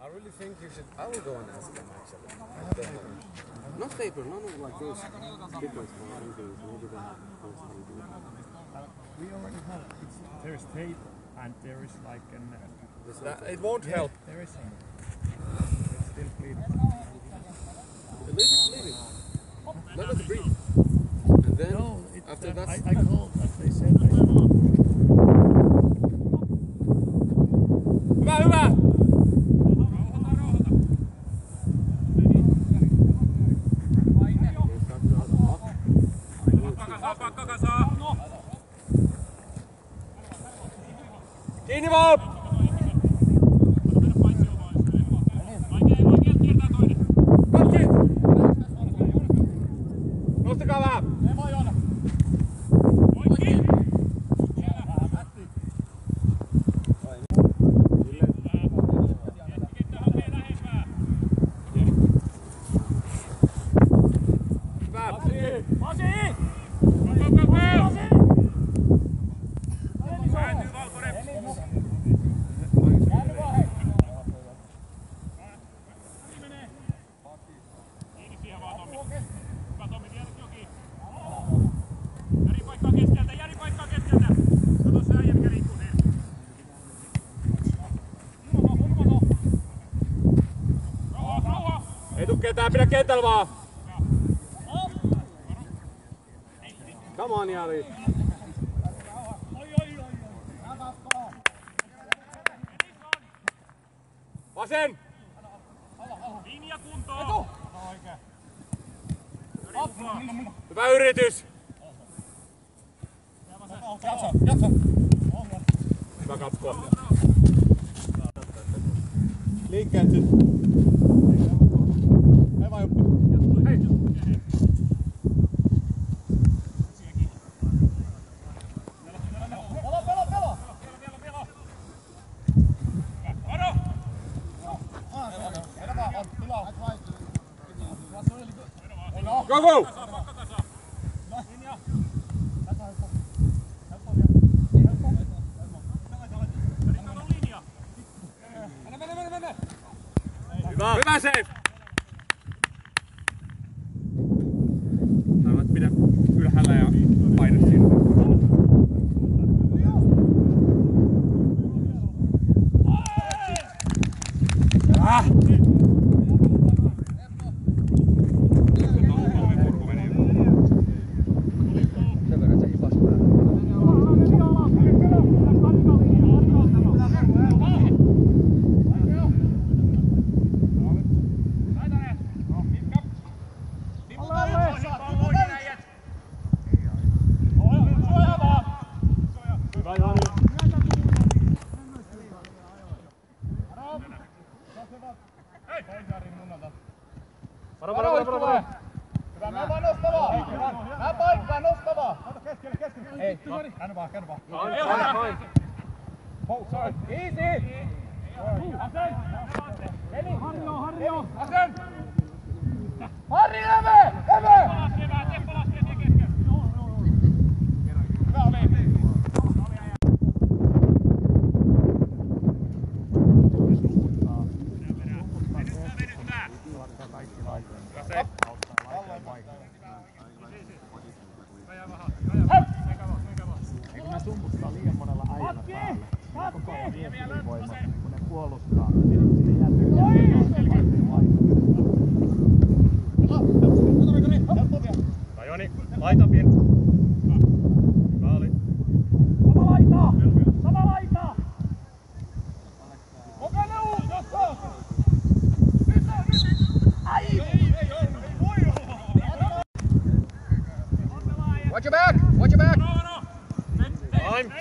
I really think you should. I will go and ask them actually. Not paper, no, no, like those stickers for Andrews. Maybe they have first time do it. We already have. It's, there is tape and there is like an. There's That, it won't help. There is some. It's still bleeding. Leave it, leave it. Let it breathe. And then No, it's, after uh, that, I, I called that they said Ketään, pidä kentällä vaan! Come on, Jari. Vasen! Hyvä yritys! Hyvä kapko. Linkkeet sit. Hei vaan Hey.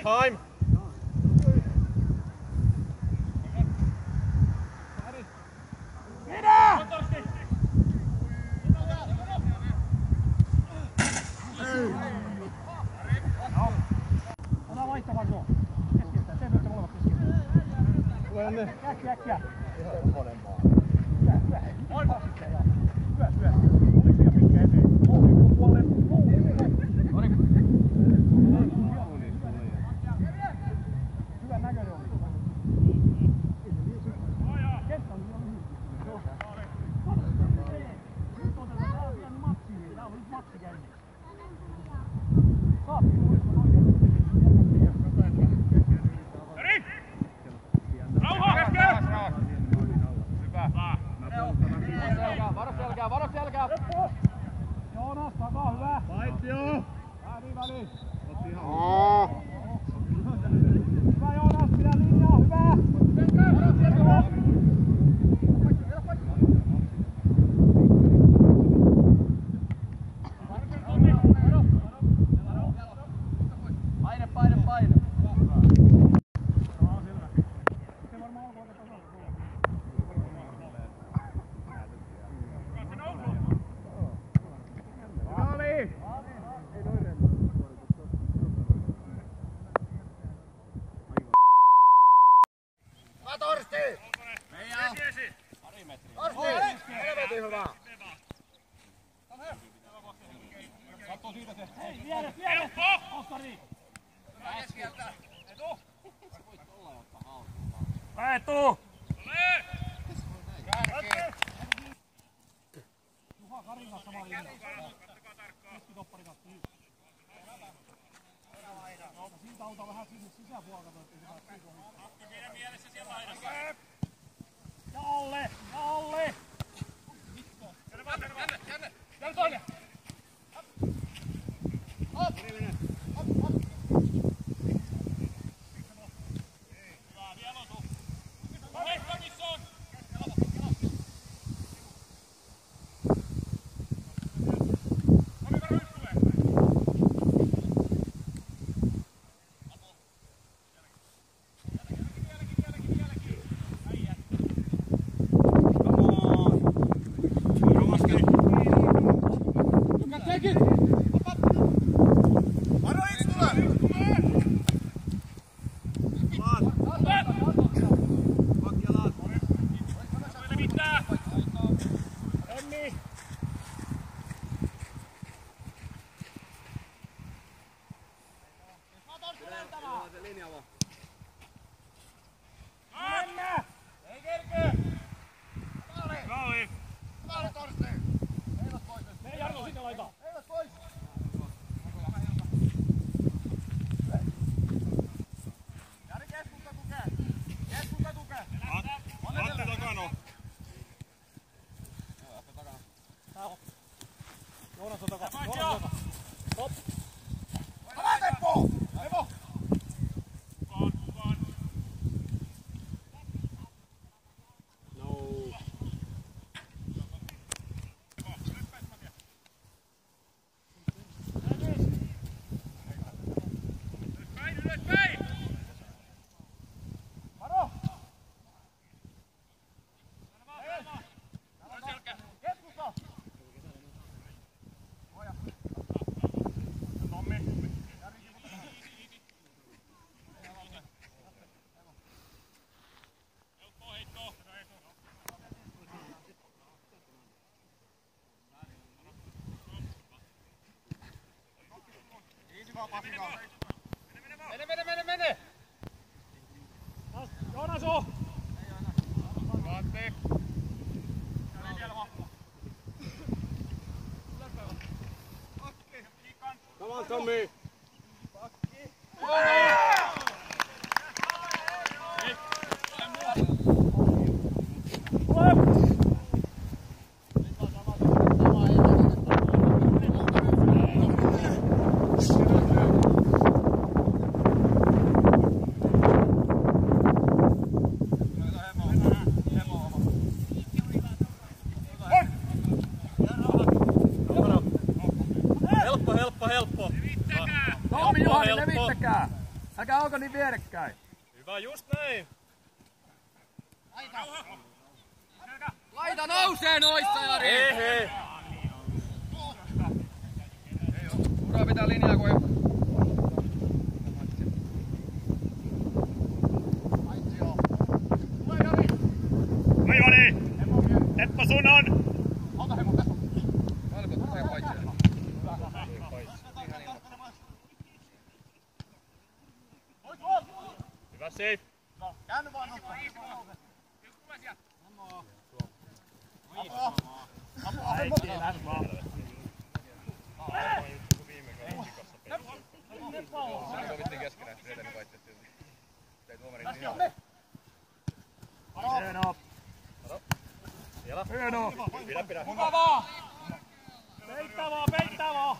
Time, Mene, mene, mene, mene! Joonas on! Come on, Tommy! oliveira que cai. Ja. Hienoa. Vielä. Hienoa. Peittää vaan, peittää vaan.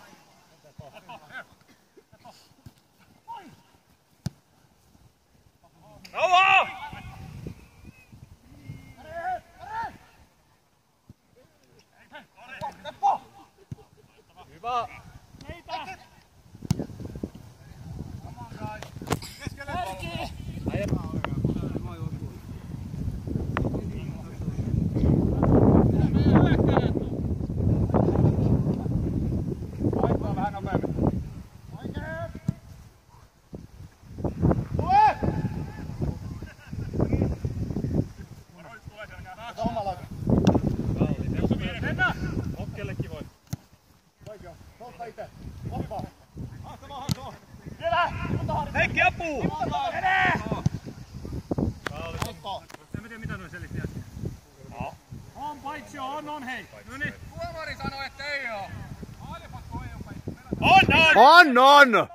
On! On,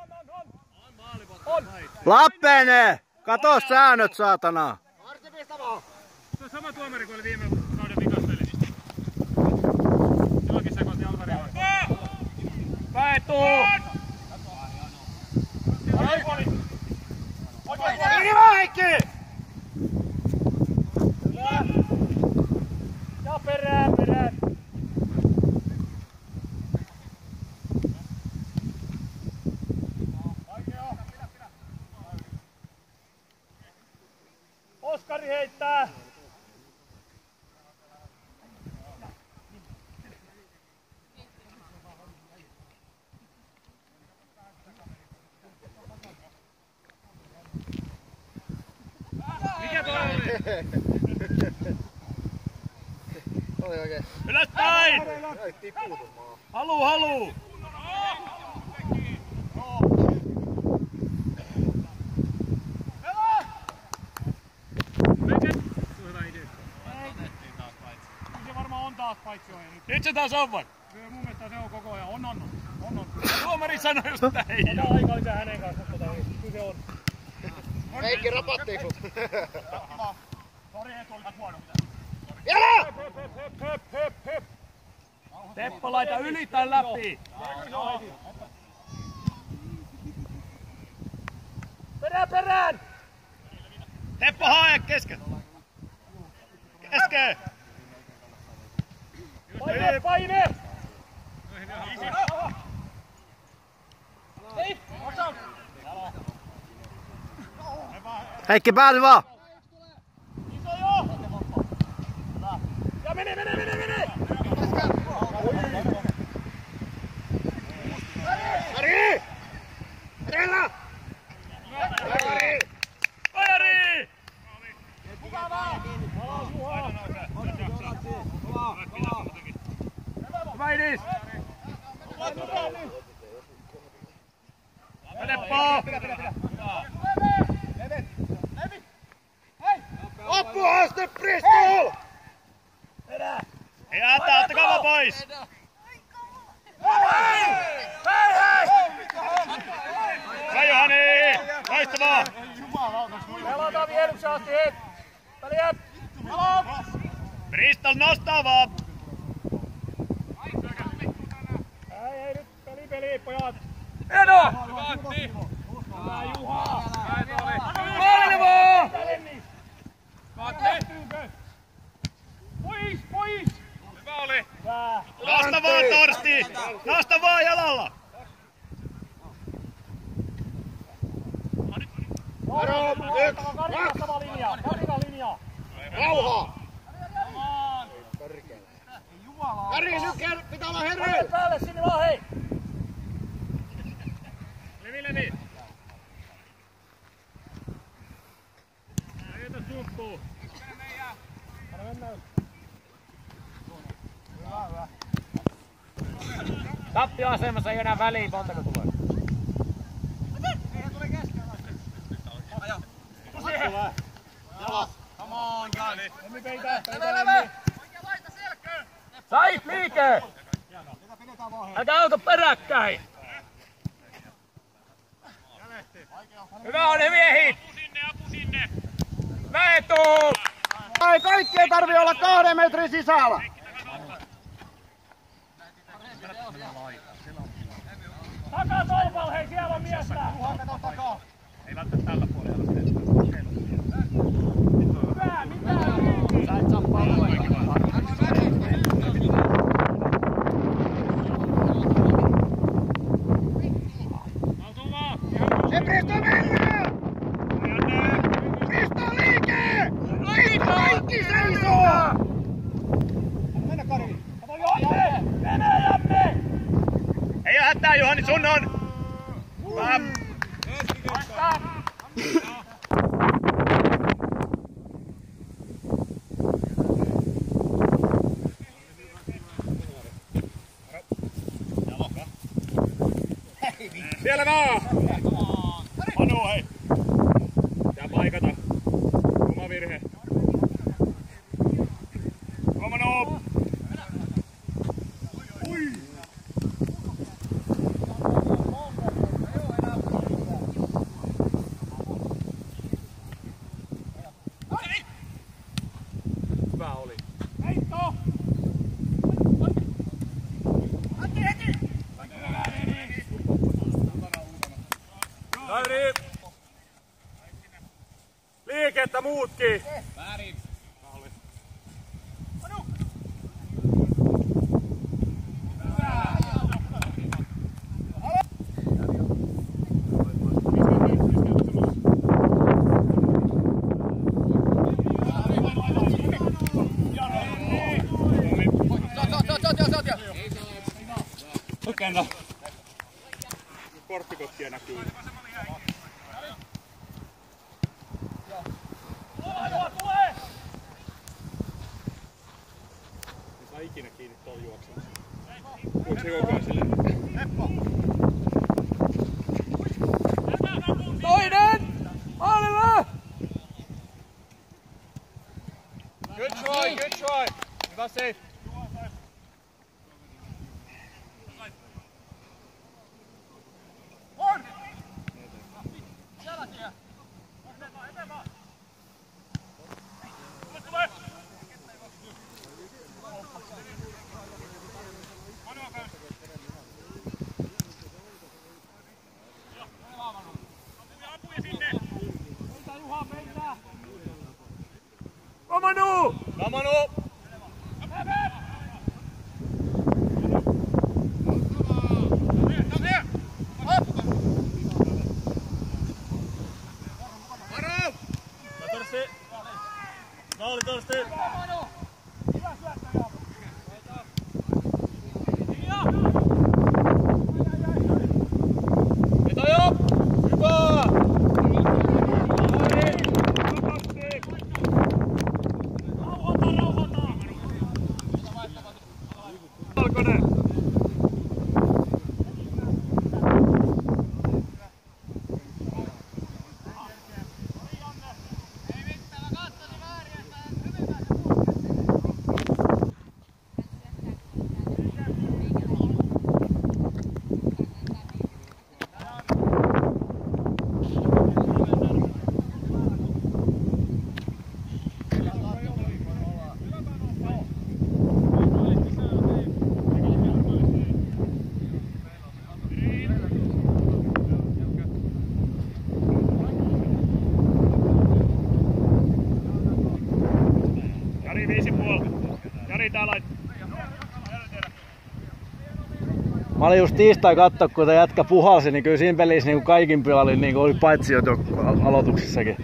on! Lappene! Kato säännöt, saatana! Se on sama tuomari kuin oli viime kauden vikasteli. Silloinkin sekoitti Alvari Väetu! Ja perään, perään. Oskari heittää. Mikä tuo oli? Oli oikein. Ylöspäin! Halu, halu! Nyt se taas on vai? Kyllä mun mielestä se on koko ajan. On, on, on. on. Tuomari sanoi just, Ota oo. aikaa lisää hänen kanssaan, mutta kyllä se on. Heikki rapatti sut. Höp. Teppo laita yli tai läpi. Perään, perään! Teppo hae kesken. Kesken. Paine, paine! Heikki pääsi vaan! Iso jo! Ja mene, mene, mene, mene! Ari! Rella! Ari! Kajari! Hyvä Idis! Teppo! Appuhaaste Bristol! Ei antaa, ottakaa pois! Hyvä Johani! Loistavaa! Pelataan vieruksen asti, hei! Väliä! Bristol nostaa vaan! Ei, ei nyt peli, peli, pojat! Eno! Hyvä Juha! Mainivo! Dennis! Pystyykö? Pois, pois! Hyvä oli! Hyvä! Nosta vaan Torsti! Nosta vaan jalalla! Varo! Yksi! Karika Kaksi! sama linja! Karika linja! Rauha! Perkele. Ari, nyt ker- pitää olla herreillä! Päälle sinne vaan, hei! Levi, levi! Heitä sumppuun! Anna mennä. Hyvä, hyvä. Tappioasemassa ei enää väliin, montako tulee. Emmi peitä, peitä, Emmi. Sait liike! Älkää auto peräkkäin! Hyvä on ne miehit! Apu sinne, apu sinne! Veetu! Ei kaikki ei tarvi olla kahden metrin sisällä! Takatolpal, hei, siellä on miestä! Ei välttämättä tällä puolella. Hyvä, mitä? Auto vaan! Se Bristol mennään! Bristol liike! Nyt kaikki seisoo! Mennä Kari! Kato Janne! Mene Janne! Ei oo hätää Juhani, sun on! Pam! Siellä vaan! Manu muutkin. olin just tiistai katto, kun jätkä puhalsi, niin kyllä siinä pelissä niin kaikin pelin, niin oli paitsi jo aloituksissakin.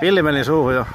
Pilli meni suuhun jo.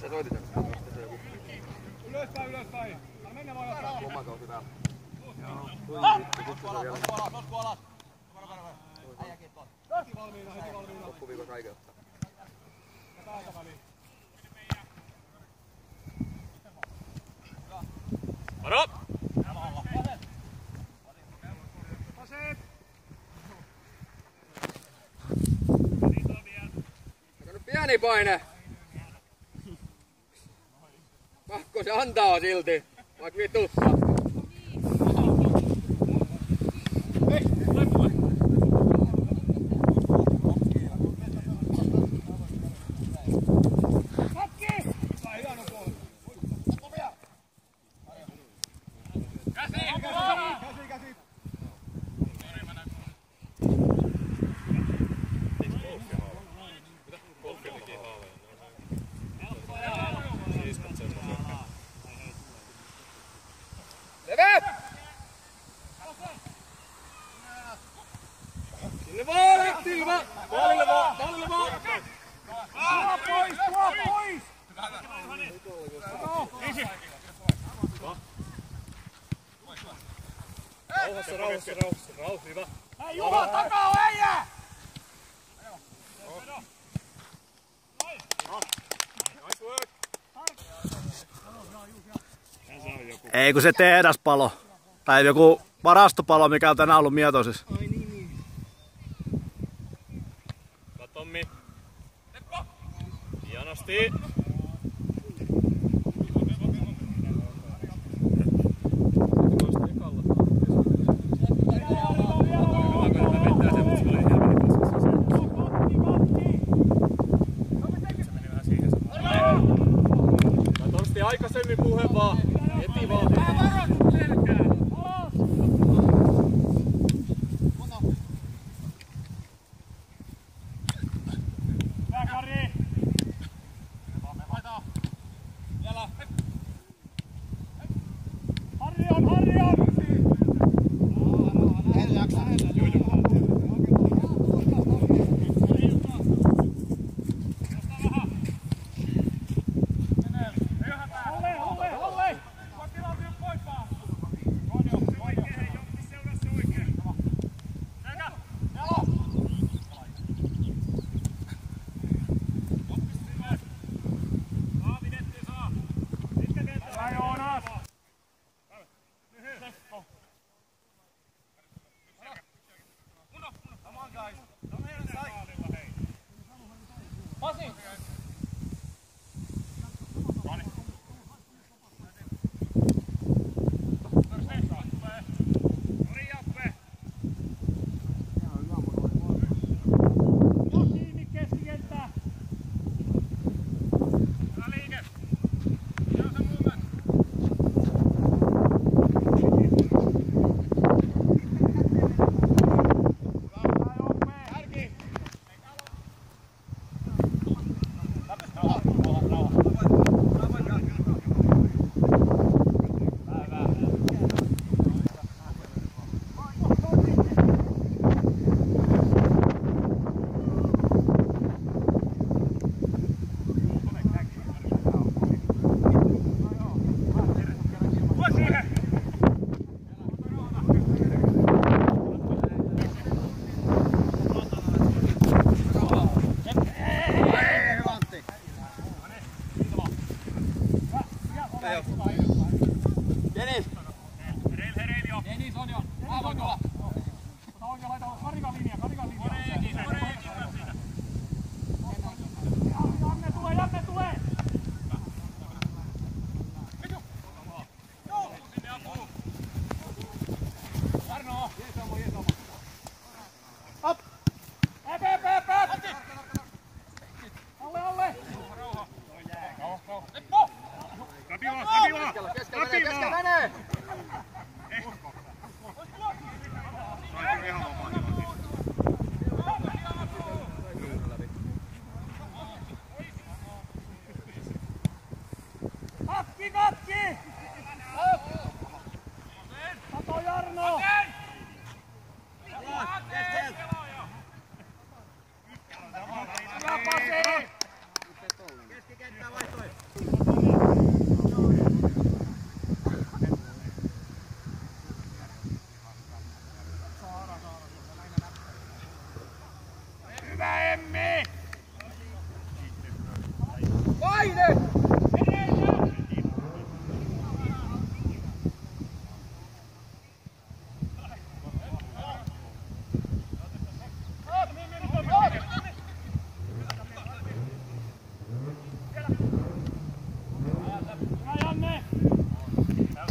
Sä soitit sen, että se joku Ylöspäin, ylöspäin. Anna mennä vaan ylöspäin. oma kausi täällä. Heti valmiina, heti valmiina. Loppuviikon kaiken ottaa. Täältä väliin. Varo! Taseet. Aika nyt pieni paine. Pakko se antaa silti, vaikka vituttaa. Käsi, käsi. Leve! Sinne vaan, Silva! Maalille vaan, maalille vaan! Tuo pois, tuo pois. Rauhassa, rauhassa, rauhassa, rauhassa, hyvä. Hei Juha, takaa on äijä. Nice work. Tässä on joku. Ei kun se tehdaspalo. Tai joku varastopalo, mikä on tänään ollut mietoisessa.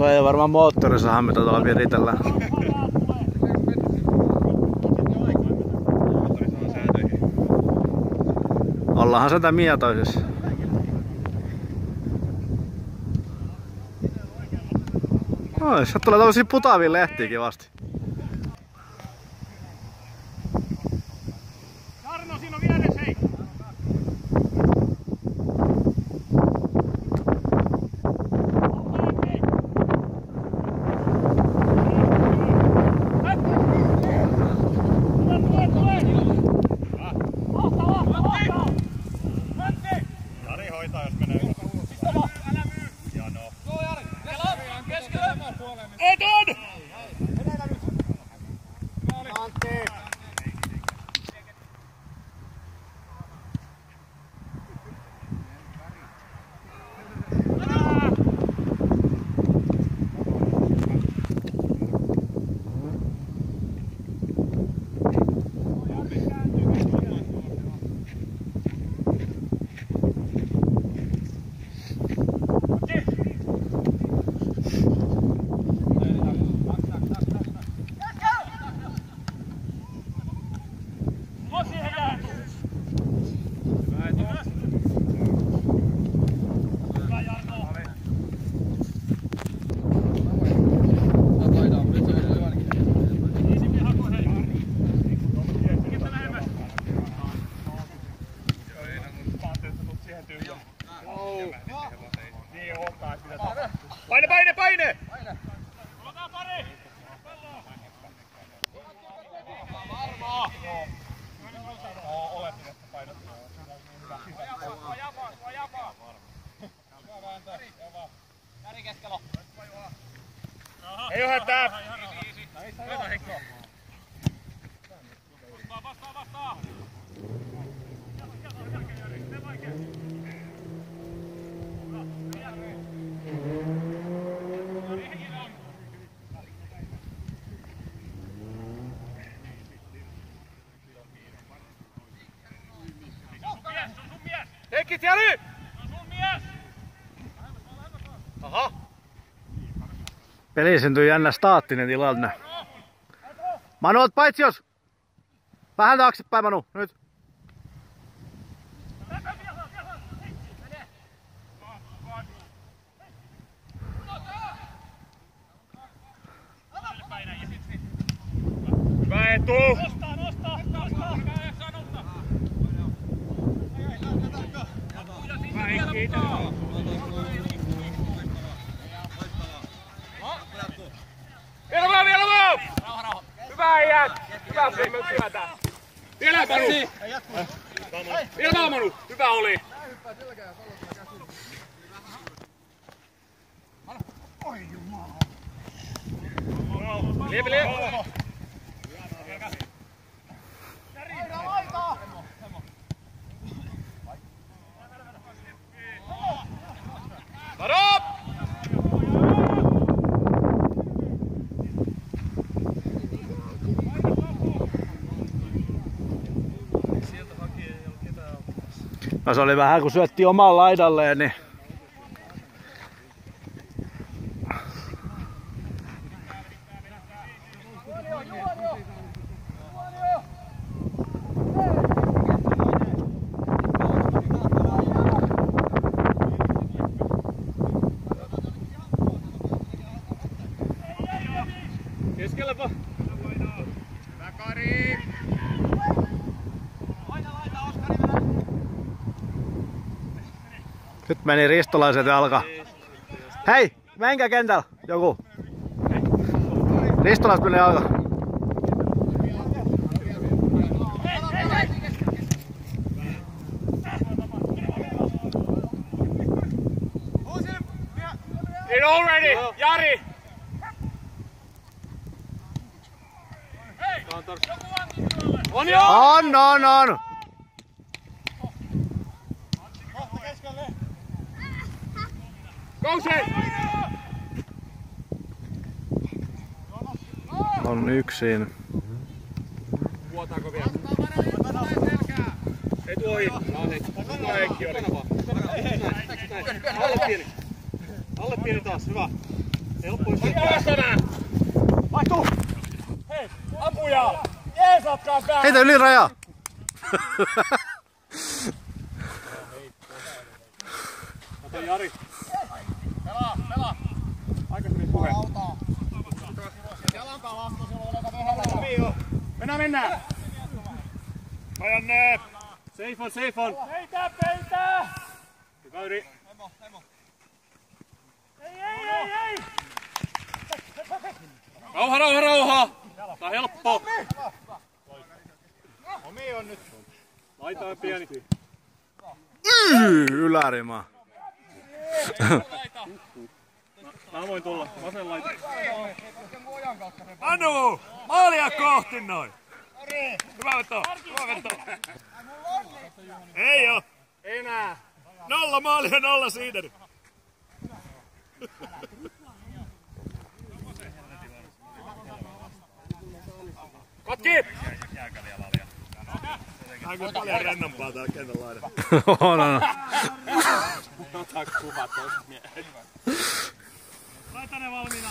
Toi ei varmaan moottorisahan, mitä tuolla viritellään. Ollaanhan sitä mietoisissa. Oi, sieltä tulee tämmösiä putavia lehtiäkin vasti. Peli syntyi jännä staattinen tilanne. Manu, paitsi jos! Vähän taaksepäin Manu, nyt. Hyvä etu! Hyvä Heikki, Vielä vaan, vielä vaan! Hyvä äijät! Hyvä Flemmi, työtä! Vielä Manu! Vielä vaan Manu! Hyvä oli! Stop! No se oli vähän kun syötti omaan laidalleen, niin meni ristolaiset jalka. Hei, menkää kentällä, joku. Ristolaiset meni jalka. In already! Jari! On! On, on, on. Yksin. Vuotaako vielä? Ei tuo ohi. Kuka Heikki oli? Alle pieni. Alle pieni taas, hyvä. Helppo Vaihtuu! Hei, ampuja! Jeesatkaa päälle! Heitä yli raja! Safe on, safe on. Peitä, peitä! Hyvä yri. Ei, ei, ei, ei! Rauha, rauha, rauha. Tää on helppo. Omi on nyt. Laita on pieni. Ylärima. Mä voin tulla. Vasen laita. Anu! Maalia kohti noin! Hyvä veto! Hyvä veto! Ei oo! Enää. Nolla maalia, nolla siideri! Kotki! Tää on paljon rennompaa tää kentän laida. on, on. Laita ne valmiina.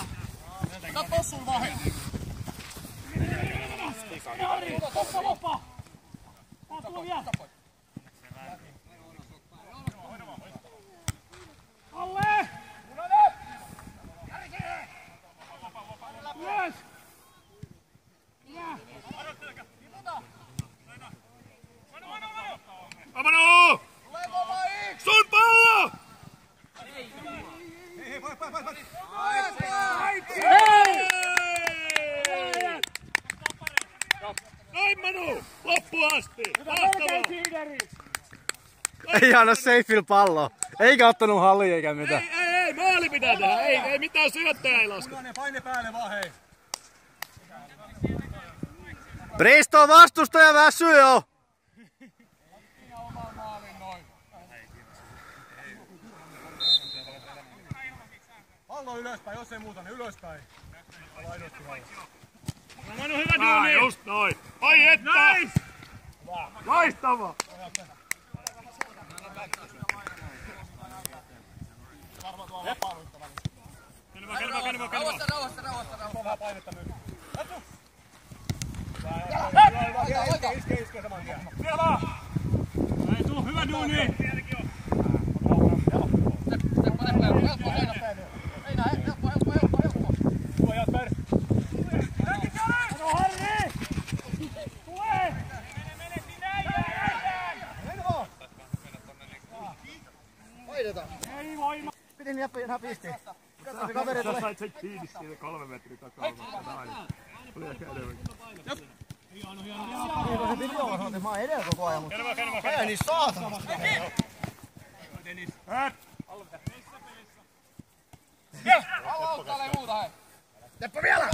Tossa loppa! Tää tuo vielä! Alle! Ylös! Amanu! Sun pallo! Hei! Noin Manu! Loppu asti! Mahtavaa! Ei anna Seifil palloa. Eikä ottanut halli eikä mitään. Ei, ei, ei, maali pitää tehdä. Ei, ei mitään syöttää ei laske. Paine päälle vaan hei! Bristo vastustaja väsy jo. Pallo ylöspäin, jos ei muuta, niin ylöspäin. Manu hyvä duuni! Just noin. Ai että! Nice! Loistava! Kelma, kelma, kelma, kelma. Iske, iske saman tien. Siellä! Ei tuu, hyvä duuni! Tuo Jasper. Sano Harri! Tule! Mene vaan! Ei voima! Piti niin napisti. Kaveri Kiinni siitä kolme metriä takaa. Oli ehkä enemmänkin. Ei kun se piti olla, sanoin, että mä oon edellä koko ajan, mutta Kelma, kelma, ei kelma. niin saatana. Höp! Teppo vielä!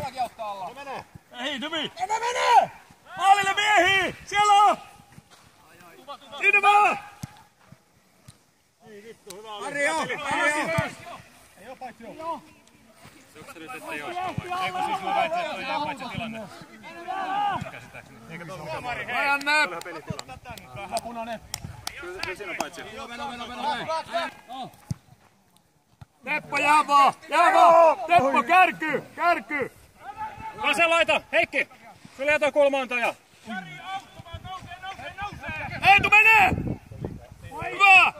Ei, Dymi! Mene, mene! Maalille miehiä! Siellä on! Sinne vaan! Harri joo! Harri joo! Ajanne! Teppo Jaavo! Jaavo! Teppo kärky! Kärky! Vasen laita! Heikki! Sulle jätä kolmantaja! Eetu menee! Hyvä!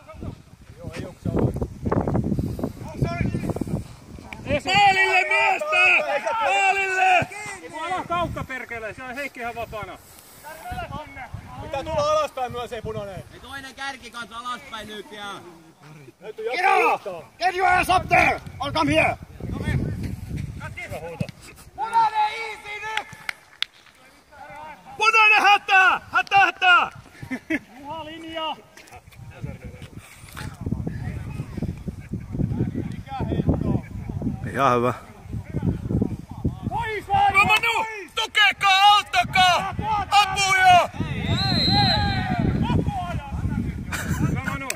Maalille miestä! Maalille! Älä kaukka perkele. Siellä on Heikki ihan vapaana. Pitää tulla alaspäin myös ei punainen. Toinen kärki kanssa alaspäin nyt ja... Alastaan. Get your ass up there! Or come here! Punainen hätää! Hätää, hätää! Juha linja! Ihan hyvä. Pois vaan! No Manu! Tukekaa, auttakaa! Apuja! Koko ajan! Hyvä Manu!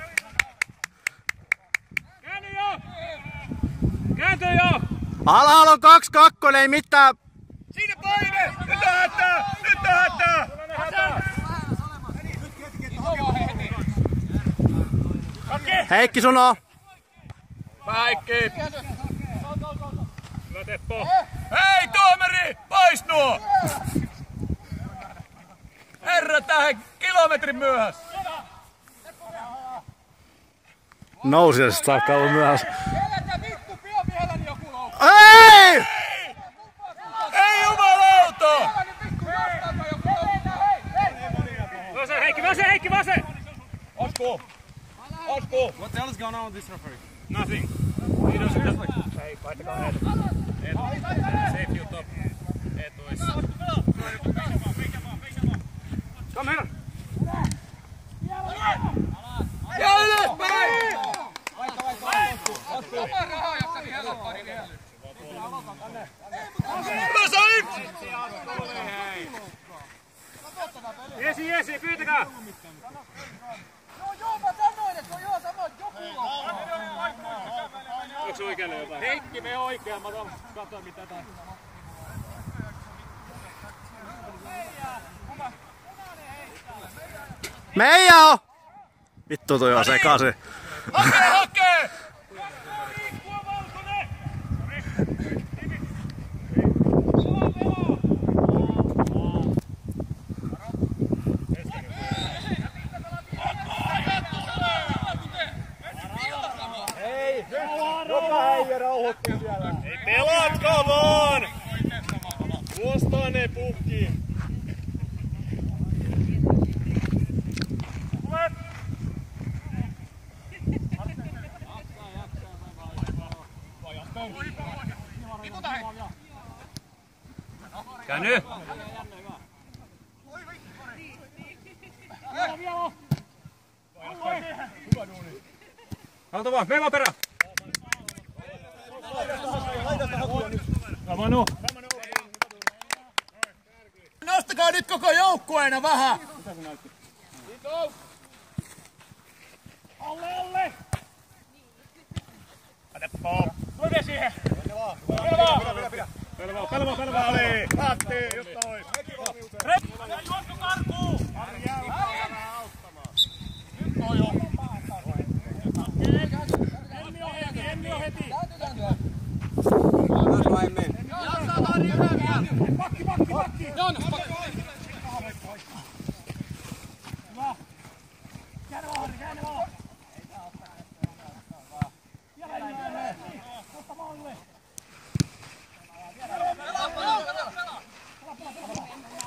Käänny jo! Alhaalla on kaksi kakkonen, ei mitään. Siinä paine! On hätää! Heikki Suno. Päikki! Hyvä Teppo! Hei tuomari! Pois nuo! Herra tähän kilometrin myöhässä! Nousiaisesta saakka ollut myöhässä. Ei! Ei jumalauta! Vasen Heikki, vasen Heikki, vasen! Osku! Off goal. What the hell is going on with this referee? Nothing. He doesn't just like. Hey, fight the guy. Save you top. Come here. Katsoin mitä tää. Meija on! Vittu toi on sekaisin. Hakee, hakee! Ei pelaat, come on! Vuostainen pukki. Käänny! Halta vaan, mene vaan perään! Ramanu! Nostakaa nyt koko joukkueena vähän! Alle, alle! Teppo! Tule siihen! Pele vaan! Pele vaan! Pele vaan, pele vaan, pele vaan! Ali! Matti, just noin! Juoksu karkuun! Nyt on jo! Emmi on heti, Emmi on heti! That's why I meant. Pakki, pakki, pakki! Jan, pakki!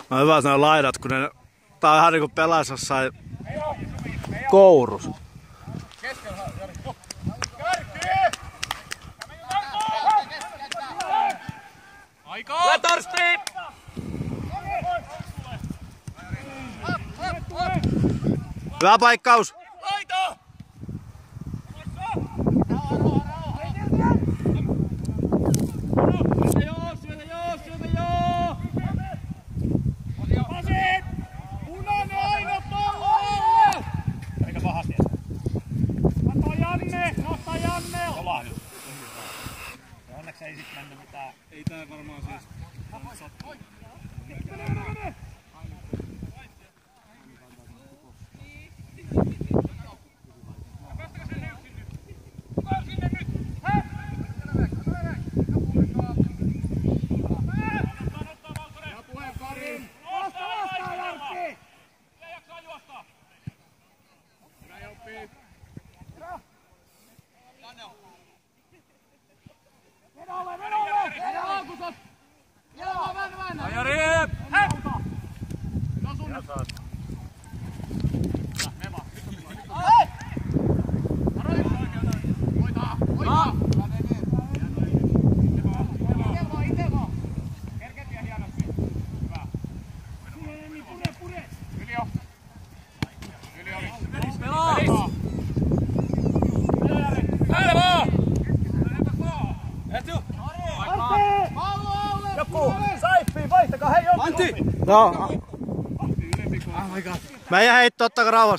No hyvä ne laidat, kun ne... Tää on ihan niinku pelas jossain kourus. Aikaa! Letarsti! Hyvä paikkaus. Laita! Sieltä joo, sieltä joo, sieltä joo! Pasit! Punainen aina pallo! Eikä pahasti. Kato Janne! Nosta Janne! Olaa nyt. Onneksi ei sit mennyt mitään. Ei tää varmaan siis... Mene, mene, mene! Ajari! Joku! Saippi, vaihtakaa hei joku! Antti! No. Meidän heitto, ottakaa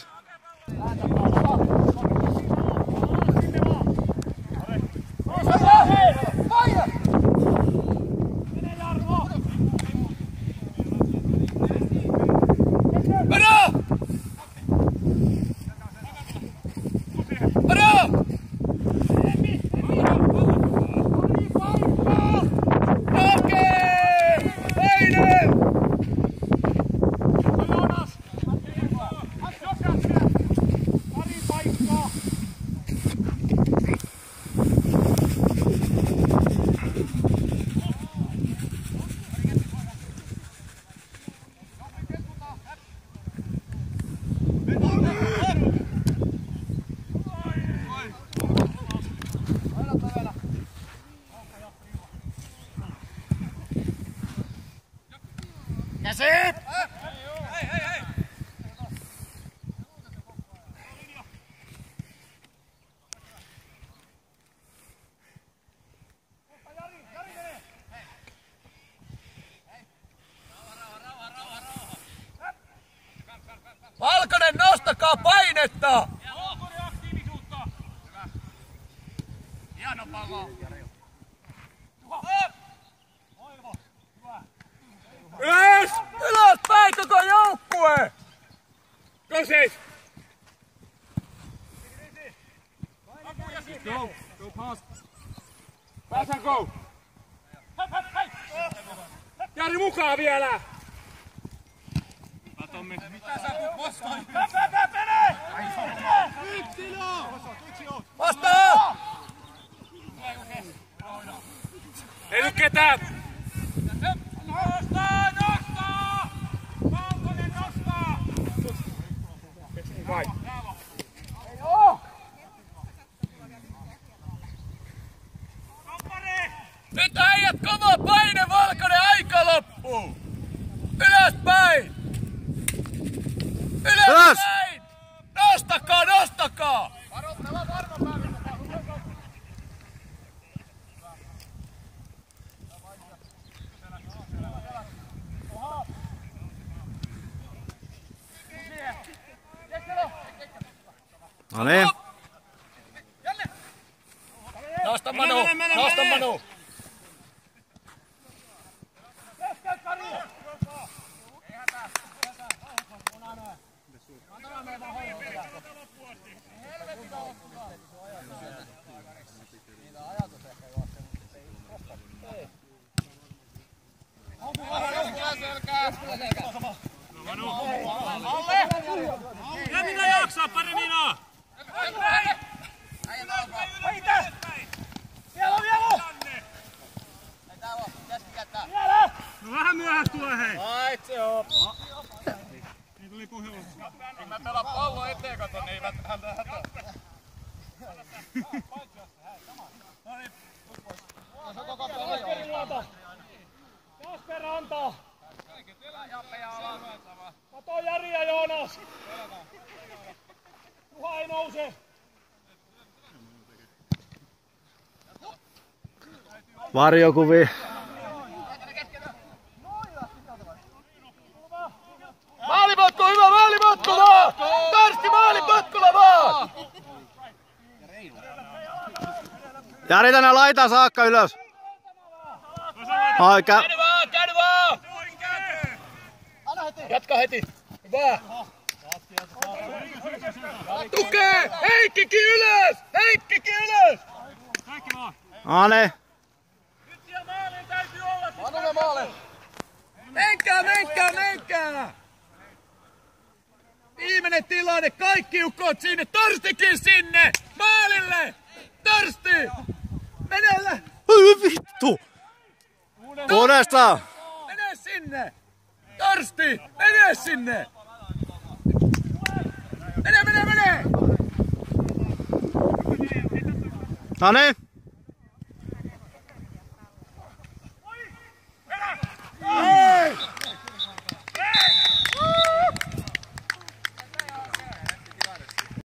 Ei nyt ketään. Nostaa, nostaa! Valkonen nostaa! Vai. Nyt äijät kova paine, Valkonen, aika loppuu! Ylöspäin! Ylöspäin! Nostakaa, nostakaa! No niin. Nosta Manu, nosta Manu! Ja minä jaksaa, pari minaa. No vähän myöhässä tulee hei. Aitse on! Niin tuli puhelus. Mä pelaa pallo eteen, kato, niin eivät häntä hätää. Jasper antaa. Kato Jari ja Joonas. Juha ei nouse. Varjokuvi. Maalimotko, hyvä maalimotko vaan! Tarsti maalimotkolla vaan! Jari tänne laitaan saakka ylös. Ai, kä- Kädy vaan, kädy vaan! Jatka heti. Hyvä. Tukee! Heikkikin ylös! Heikkikin ylös! Kaikki vaan. niin. Nyt siellä maalin täytyy olla. Menkää, menkää, menkää! Viimeinen tilanne, kaikki ukot sinne, Torstikin sinne! Maalille! Torsti! Mene Oi vittu! Kodesta! Mene sinne! Torsti! Mene sinne! Mene, mene, mene! No niin. Hey!